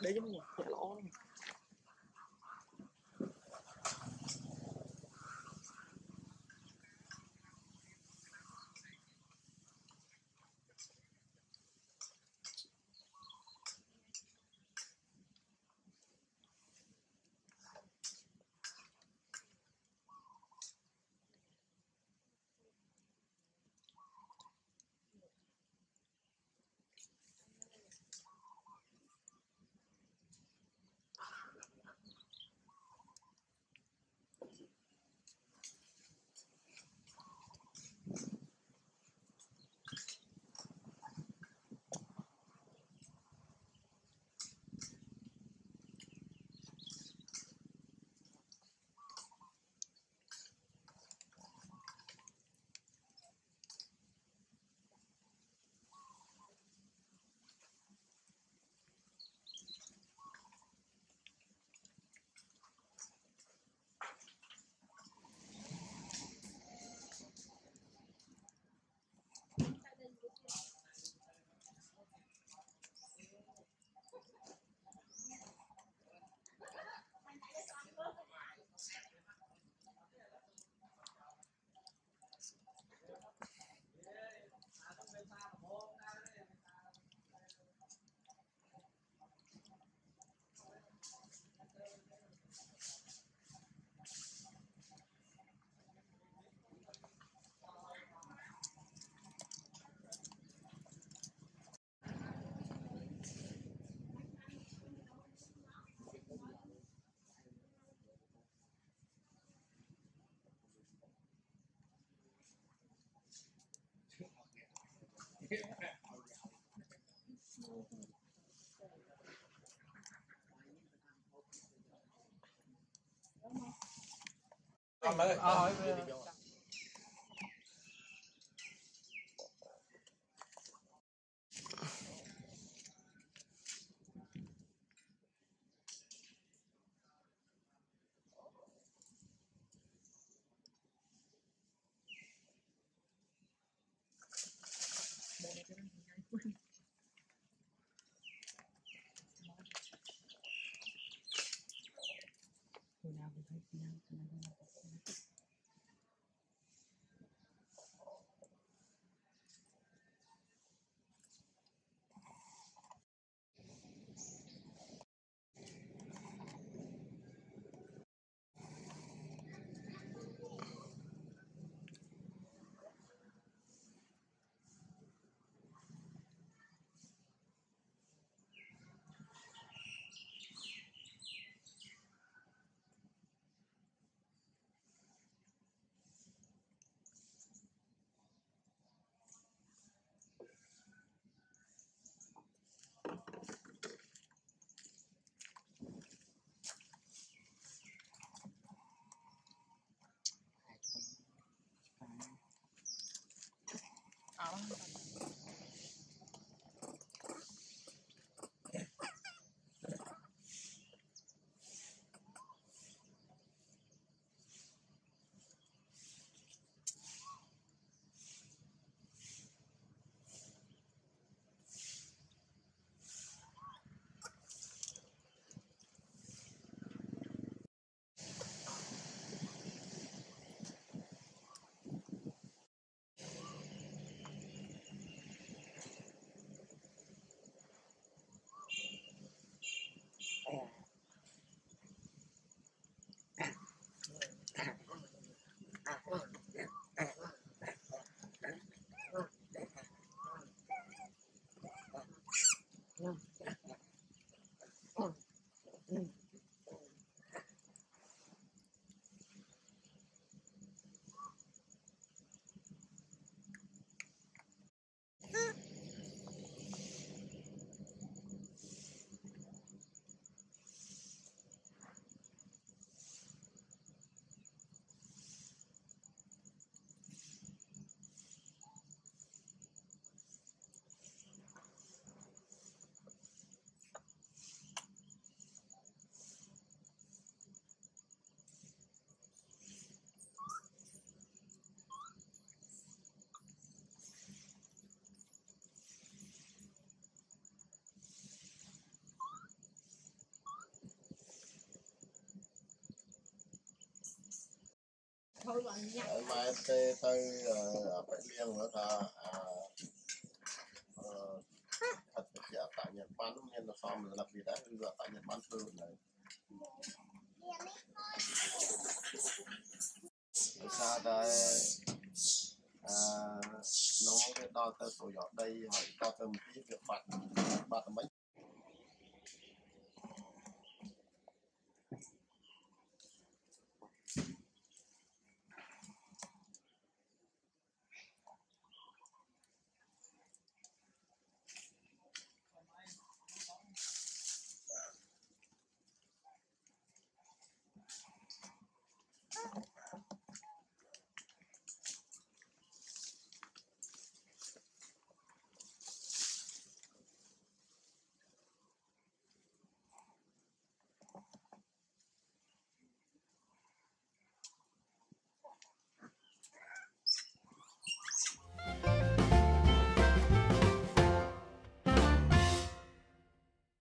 để giống như nhà dạ lỗ 啊，没啊，没。mà em tê tới ở bãi liêng nữa ta à, ờ, thật sự tại nhật bản nên là xong là đặc biệt đã hư tại nhật bản thường này. Sao ta à, nó đo tới tuổi ở đây hỏi đo tới một việc phạt